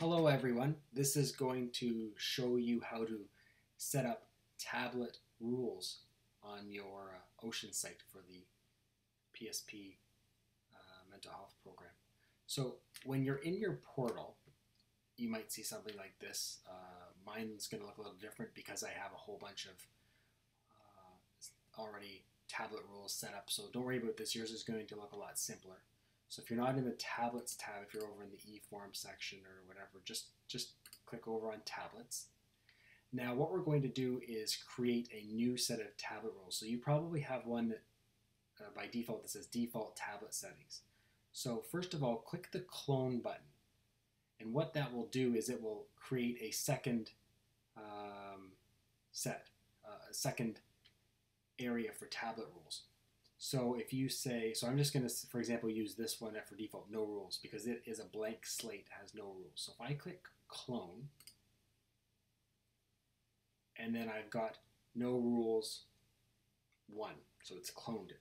Hello everyone. This is going to show you how to set up tablet rules on your uh, Ocean site for the PSP uh, mental health program. So when you're in your portal, you might see something like this. Uh, mine's going to look a little different because I have a whole bunch of uh, already tablet rules set up. So don't worry about this. Yours is going to look a lot simpler. So if you're not in the tablets tab, if you're over in the eForm section or whatever, just, just click over on tablets. Now what we're going to do is create a new set of tablet rules. So you probably have one that uh, by default that says default tablet settings. So first of all, click the clone button. And what that will do is it will create a second um, set, uh, a second area for tablet rules. So if you say, so I'm just going to, for example, use this one for default, no rules, because it is a blank slate, has no rules. So if I click clone, and then I've got no rules one, so it's cloned it.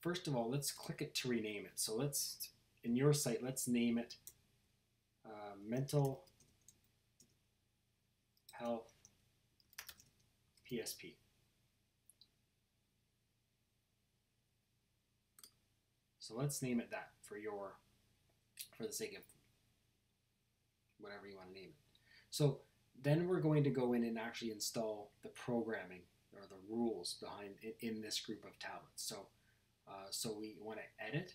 First of all, let's click it to rename it. So let's, in your site, let's name it uh, mental health PSP. So let's name it that for your, for the sake of whatever you want to name it. So then we're going to go in and actually install the programming or the rules behind it in this group of tablets. So, uh, so we want to edit,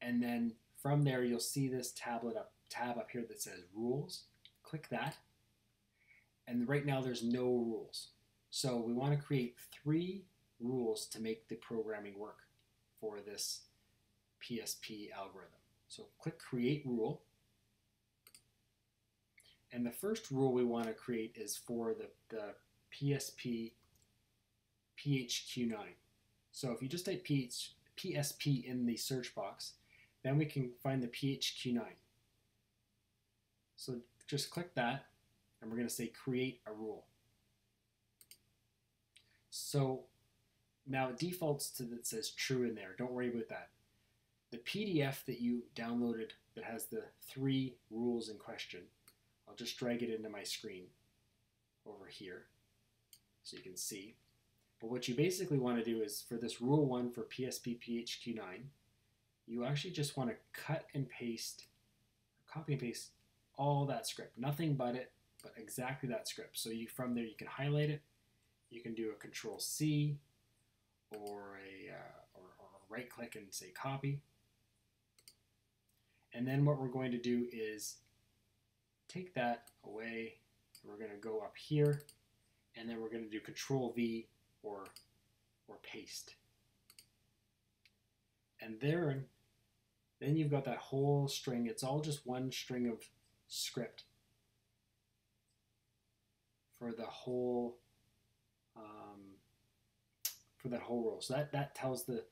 and then from there you'll see this tablet up tab up here that says rules. Click that, and right now there's no rules. So we want to create three rules to make the programming work for this PSP algorithm. So click Create Rule. And the first rule we want to create is for the, the PSP PHQ9. So if you just type PH, PSP in the search box, then we can find the PHQ9. So just click that, and we're going to say Create a Rule. So now it defaults to that says true in there. Don't worry about that. The PDF that you downloaded that has the three rules in question, I'll just drag it into my screen over here so you can see. But what you basically want to do is for this rule one for PSP PHQ9, you actually just want to cut and paste, copy and paste all that script. Nothing but it, but exactly that script. So you from there you can highlight it, you can do a control C, or a uh, or, or right click and say copy. And then what we're going to do is take that away. We're going to go up here, and then we're going to do Control V or or paste. And there, then you've got that whole string. It's all just one string of script for the whole um, for that whole rule. So that, that tells the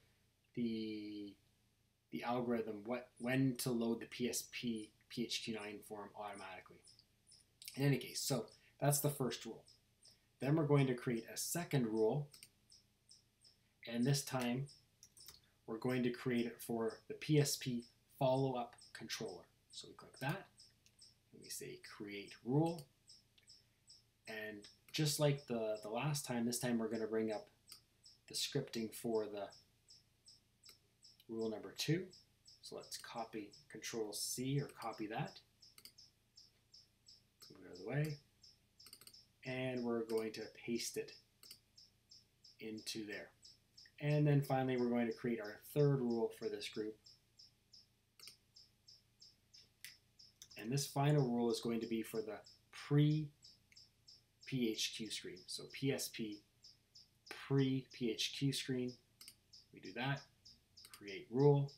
the the algorithm what when to load the PSP PHQ9 form automatically. In any case, so that's the first rule. Then we're going to create a second rule, and this time we're going to create it for the PSP follow-up controller. So we click that, and we say create rule, and just like the, the last time, this time we're going to bring up the scripting for the rule number two. So let's copy Control C or copy that. Move it out of the way. And we're going to paste it into there. And then finally, we're going to create our third rule for this group. And this final rule is going to be for the pre-PHQ screen. So PSP pre-PHQ screen. We do that, create rule,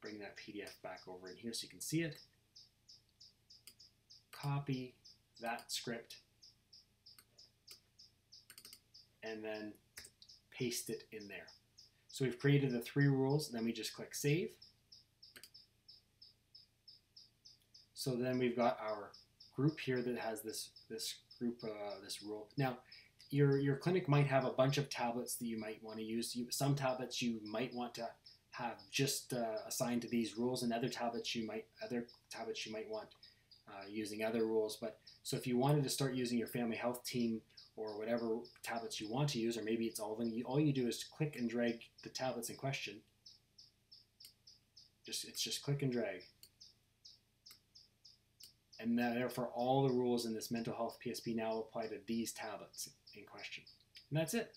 bring that PDF back over in here so you can see it, copy that script, and then paste it in there. So we've created the three rules, then we just click Save. So then we've got our group here that has this this group, uh, this rule. Now, your your clinic might have a bunch of tablets that you might want to use. You, some tablets you might want to have just uh, assigned to these rules, and other tablets you might other tablets you might want uh, using other rules. But so if you wanted to start using your family health team or whatever tablets you want to use, or maybe it's all of them, you, all you do is click and drag the tablets in question. Just it's just click and drag. And therefore, all the rules in this mental health PSP now apply to these tablets in question. And that's it.